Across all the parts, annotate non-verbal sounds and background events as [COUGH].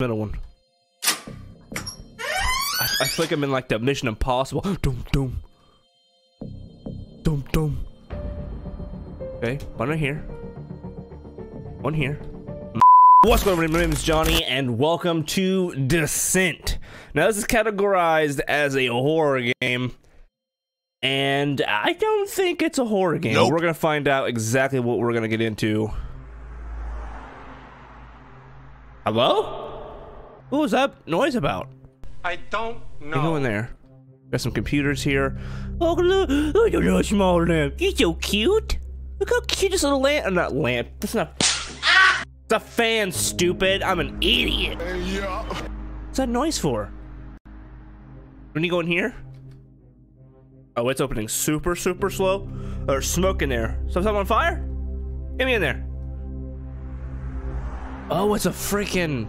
middle one. I, I feel like I'm in like the Mission Impossible. Doom, doom. Doom, doom. Okay, one right here. One here. [LAUGHS] What's going on? My name is Johnny, and welcome to Descent. Now, this is categorized as a horror game, and I don't think it's a horror game. Nope. We're gonna find out exactly what we're gonna get into. Hello? What was that noise about? I don't Can go in know. there. Got some computers here. Oh, look, look at that small lamp. You're so cute. Look how cute this little lamp. Uh, not lamp. That's not. It's a fan, stupid. I'm an idiot. Yeah. What's that noise for? When you go in here? Oh, it's opening super, super slow. There's smoke in there. Something on fire? Get me in there. Oh, it's a freaking.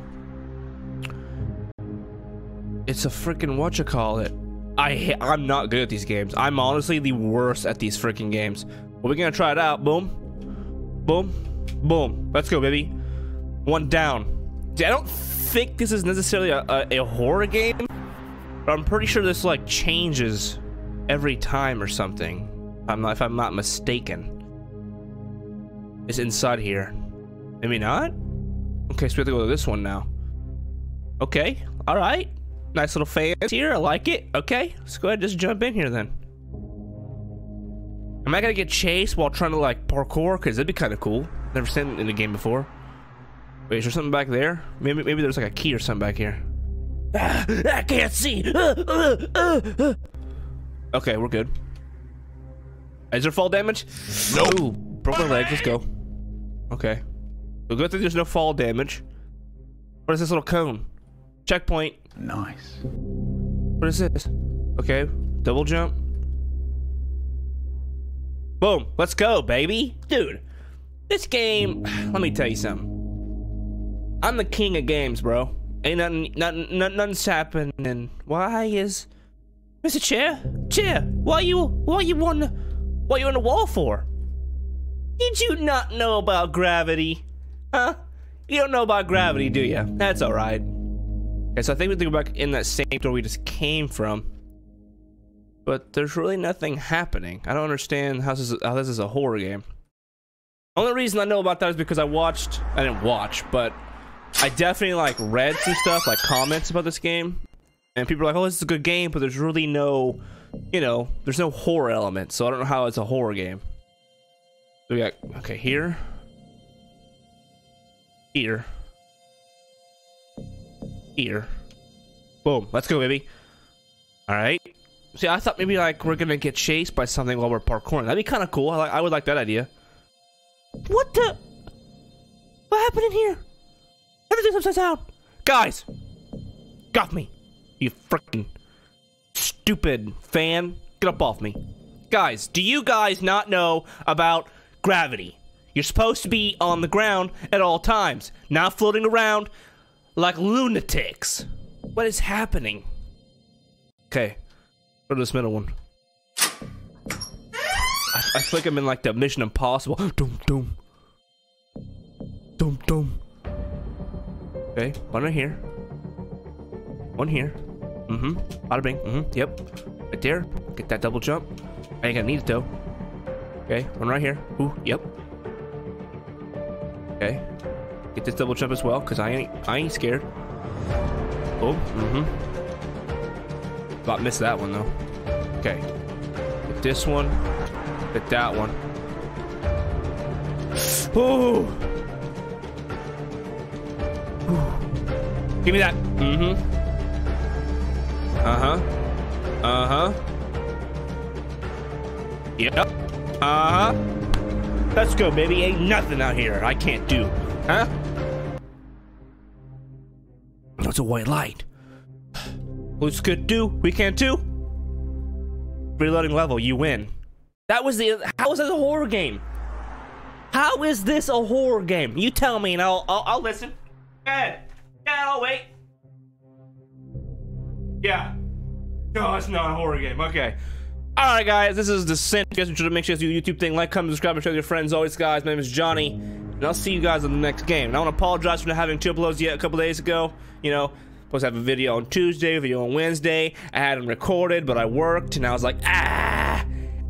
It's a freaking what you call it. I I'm not good at these games. I'm honestly the worst at these freaking games. We're gonna try it out. Boom, boom, boom. Let's go, baby. One down. I don't think this is necessarily a, a, a horror game, but I'm pretty sure this like changes every time or something. I'm not, if I'm not mistaken. It's inside here. Maybe not. Okay, so we have to go to this one now. Okay, all right. Nice little fans here. I like it. Okay, let's go ahead and just jump in here then. Am I gonna get chased while trying to like parkour? Cause that'd be kind of cool. Never seen it in a game before. Wait, is there something back there? Maybe maybe there's like a key or something back here. Ah, I can't see. Ah, ah, ah, ah. Okay, we're good. Is there fall damage? No. Ooh, broke my legs. Let's go. Okay. So good thing there's no fall damage. What is this little cone? Checkpoint. Nice. What is this? Okay, double jump. Boom, let's go, baby. Dude, this game, [SIGHS] let me tell you something. I'm the king of games, bro. Ain't nothing, nothing, nothing nothing's happening. Why is Mr. Chair? Chair, why you, why you on what you on the wall for? Did you not know about gravity? Huh? You don't know about gravity, do you? That's alright. Okay, so I think we have to go back in that same door we just came from. But there's really nothing happening. I don't understand how this is, how this is a horror game. Only reason I know about that is because I watched, I didn't watch, but I definitely like read some stuff, like comments about this game. And people are like, oh, this is a good game, but there's really no, you know, there's no horror element. So I don't know how it's a horror game. So we got, okay, here. Here. Here. Boom. Let's go, baby. All right. See, I thought maybe like we're gonna get chased by something while we're parkouring. That'd be kind of cool. I. I would like that idea. What the? What happened in here? Everything's upside down. Guys, got me. You freaking stupid fan. Get up off me. Guys, do you guys not know about gravity? You're supposed to be on the ground at all times, not floating around like lunatics. What is happening? Okay, go to this middle one. I, I feel like I'm in like the Mission Impossible. [GASPS] Doom, doom. Doom, doom. Okay, one right here. One here. Mm-hmm. Bada bing. Mm-hmm. Yep. Right there. Get that double jump. I ain't gonna need it though. Okay, one right here. Ooh, yep. Okay. Get this double jump as well, cause I ain't I ain't scared. Oh, mm-hmm. About missed that one though. Okay. Get this one. Get that one. Oh. Give me that. Mm-hmm. Uh-huh. Uh-huh. Yep. Uh-huh. Let's go, baby. Ain't nothing out here I can't do. Huh? It's a white light. Who's good do? We can't do. Reloading level, you win. That was the. How is this a horror game? How is this a horror game? You tell me, and I'll I'll, I'll listen. Go ahead. Yeah, I'll wait. Yeah. No, it's not a horror game. Okay. All right, guys. This is Descent. You guys should make sure you do your YouTube thing, like, comment, subscribe, and share with your friends. Always, guys. My name is Johnny, and I'll see you guys in the next game. And I want to apologize for not having two uploads yet a couple days ago. You know, supposed to have a video on Tuesday, a video on Wednesday. I had them recorded, but I worked, and I was like, ah,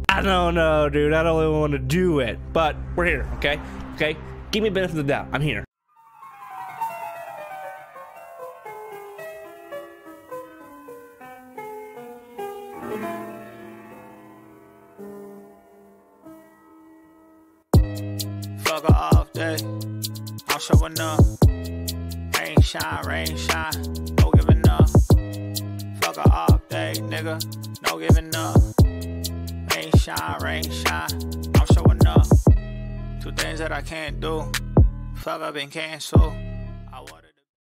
I don't know, dude. I don't really want to do it. But we're here, okay? Okay? Give me benefit of the doubt. I'm here. Fuck off I'm showing up. Rain shine, rain shine. No giving up. Fuck her off day, nigga. No giving up. Rain shine, rain shine. I'm showing up. Two things that I can't do. Fuck up and cancel.